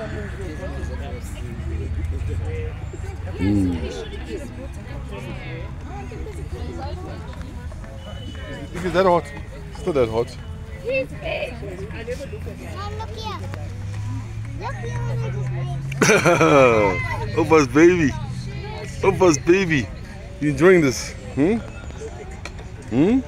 is it that hot? It's not that hot. He's big. Mom, look here. Look here what I just made. Opa's baby. Opa's baby. You enjoying this? Hmm? Hmm?